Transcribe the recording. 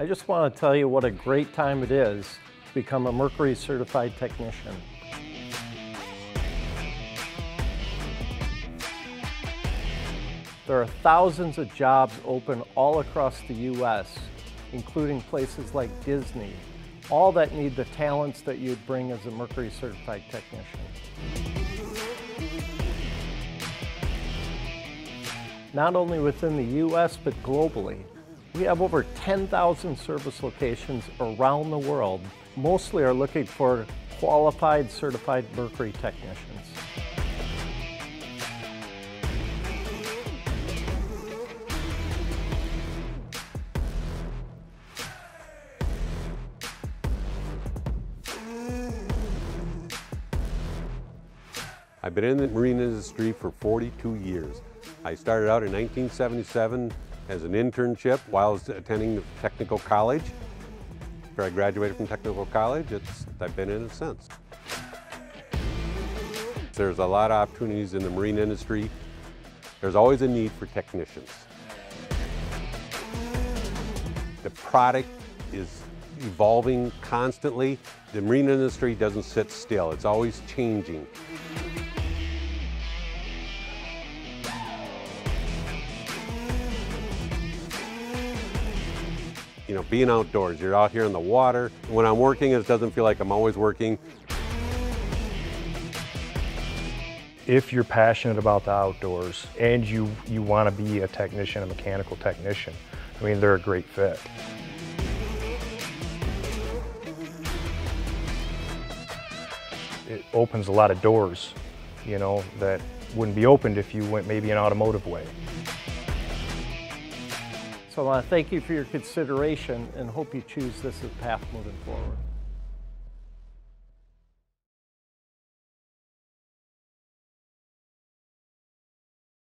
I just want to tell you what a great time it is to become a Mercury certified technician. There are thousands of jobs open all across the U.S., including places like Disney, all that need the talents that you'd bring as a Mercury certified technician. Not only within the U.S., but globally. We have over 10,000 service locations around the world. Mostly are looking for qualified, certified Mercury technicians. I've been in the marine industry for 42 years. I started out in 1977 as an internship while attending technical college. After I graduated from technical college, it's, I've been in it since. There's a lot of opportunities in the marine industry. There's always a need for technicians. The product is evolving constantly. The marine industry doesn't sit still. It's always changing. You know, being outdoors. You're out here in the water. When I'm working, it doesn't feel like I'm always working. If you're passionate about the outdoors and you, you want to be a technician, a mechanical technician, I mean, they're a great fit. It opens a lot of doors, you know, that wouldn't be opened if you went maybe an automotive way. So I want to thank you for your consideration and hope you choose this as a path moving forward.